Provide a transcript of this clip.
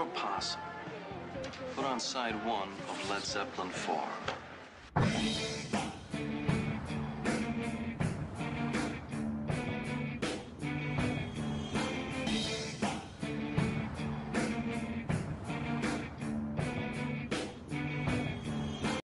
whenever possible, put on side one of Led Zeppelin 4.